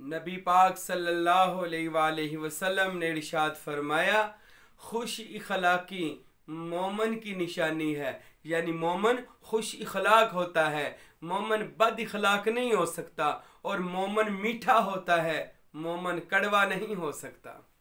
नबी पाक सल्लल्लाहु अलैहि वसल्लम ने इरशाद फरमाया, खुश इखलाकी मोमन की निशानी है। यानी मोमन खुश इखलाक होता है। मोमन बद इखलाक नहीं हो सकता और मोमन मीठा होता है। मोमन कड़वा नहीं हो सकता।